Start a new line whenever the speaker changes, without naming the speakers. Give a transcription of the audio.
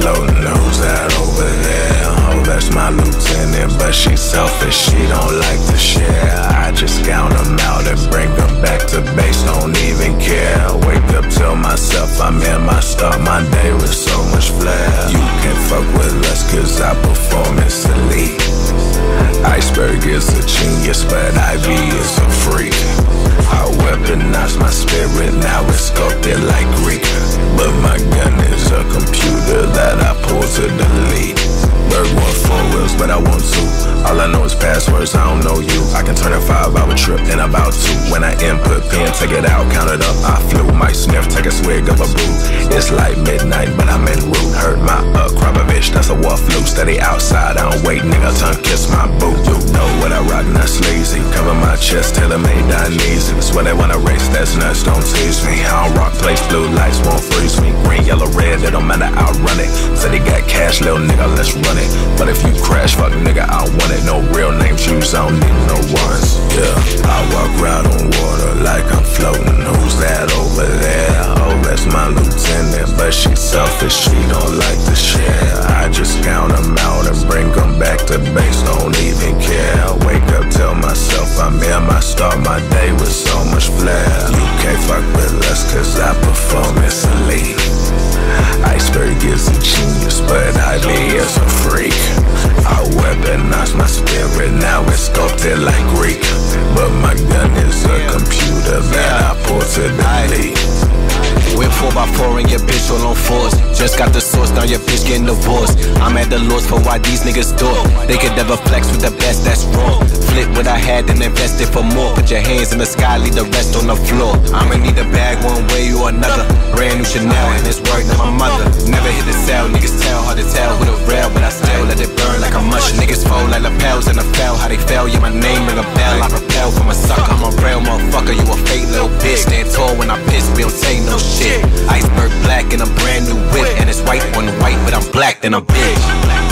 floating nose out over there. Oh, that's my lieutenant, but she's selfish, she don't like to share. I just count them out and bring them back to base, don't even care. Wake up, tell myself I'm in my start my day with so much flair. You can't fuck with us, cause I perform instantly. Iceberg is a genius, but Ivy is a freak. I weaponize my spirit, now it's sculpted like Greek. I don't know you. I can turn a five hour trip in about two. When I input pin, take it out, count it up. I flew, might sniff, take a swig of a boo. It's like midnight, but I'm in route. Heard my uh, Krabovich, that's a wolf flu. Steady outside, I don't wait, nigga, tongue kiss my boo. You know what I rock, not sleazy. Cover my chest, tailor made Dainese. Swear they wanna race, that's nuts, don't tease me. I don't rock place, blue lights won't freeze me. Green, yellow, red, it don't matter, I'll run it. Said he got cash, little nigga, let's run it. But if you crash, fuck nigga, I want it. No real name shoes, I don't need no ones. Yeah, I walk around on water like I'm floating. Who's that over there? Oh, that's my lieutenant, but she's selfish, she don't like to share. I just count them out and bring them back to base, don't even care. Wake up, tell myself I'm here, I start my day with so much flair. You can't fuck with us, cause I perform it's Ivy is a freak. I weaponize my spirit, now it's sculpted like Greek. But my gun is a computer that I pull to delete.
Whip 4x4 and your bitch all on fours. Just got the source, now your bitch getting divorced. I'm at the loss for why these niggas do it. They could never flex with the best, that's wrong. Flip what I had and invest it for more. Put your hands in the sky, leave the rest on the floor. I'ma need a bag one way or another. Brand new Chanel and it's worth to my mother. Never fell, yeah, my name ring a bell. I propel from a sucker, I'm a real motherfucker. You a fake little bitch. Stand tall when I piss, we don't take no shit. Iceberg black and a brand new whip, and it's white on white, but I'm black, then I'm bitch.